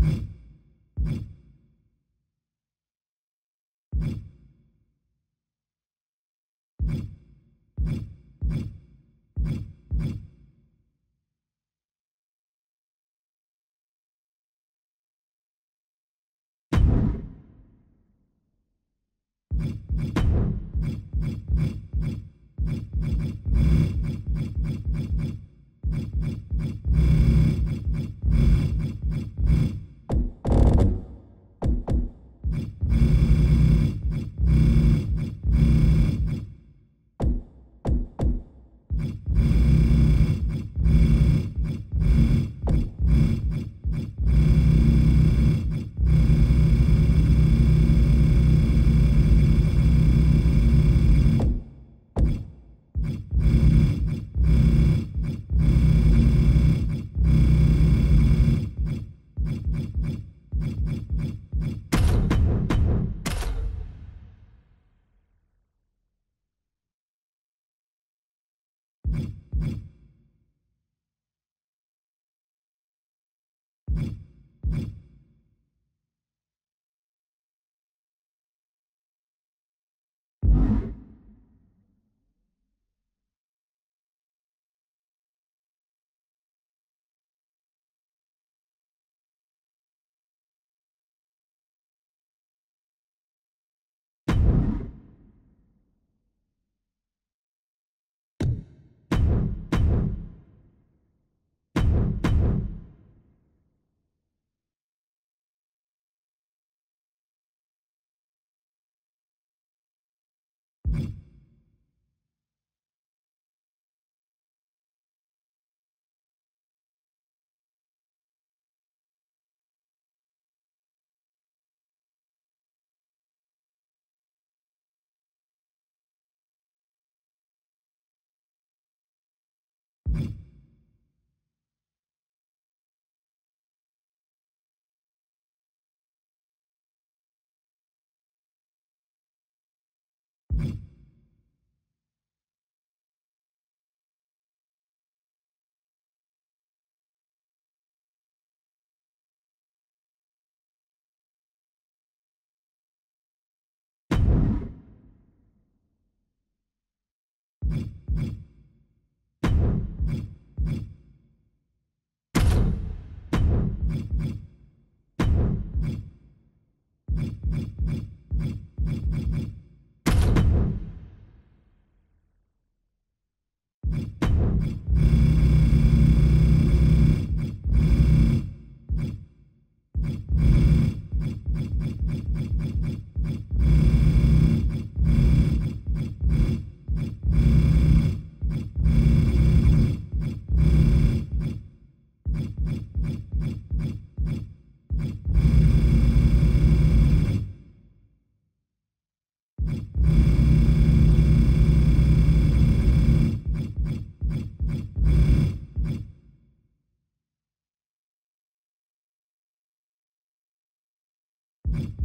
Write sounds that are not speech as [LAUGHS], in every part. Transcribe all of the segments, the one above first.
Mm-hmm.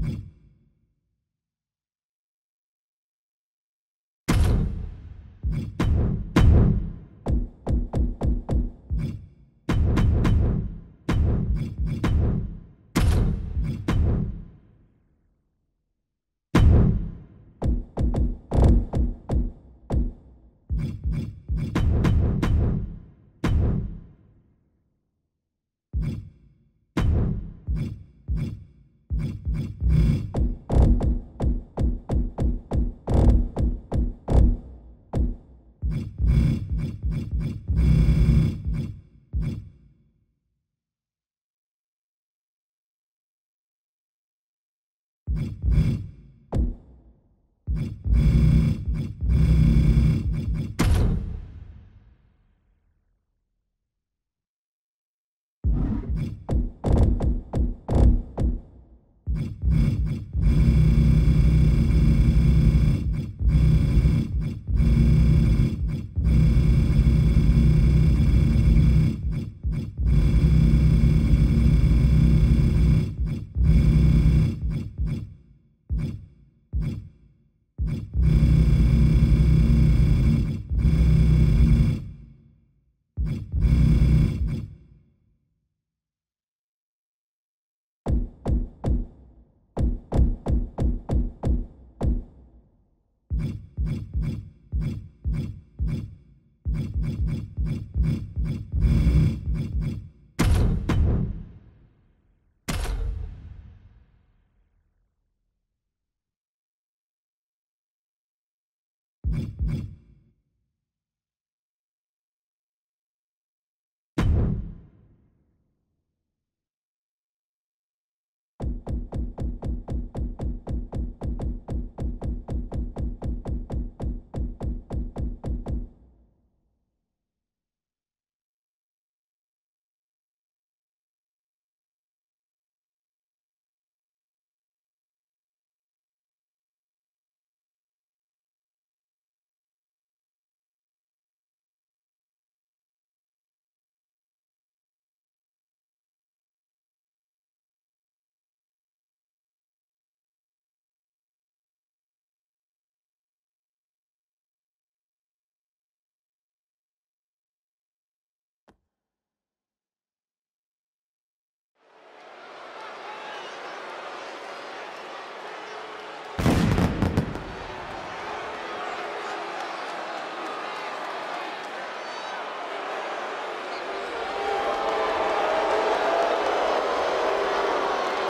You Mm-hmm. [LAUGHS]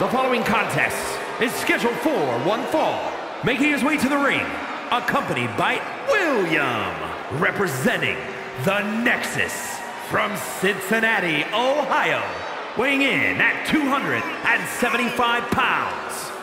The following contest is scheduled for one fall. Making his way to the ring, accompanied by William, representing the Nexus from Cincinnati, Ohio, weighing in at 275 pounds.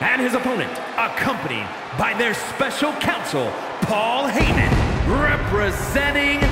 And his opponent, accompanied by their special counsel, Paul Heyman, representing.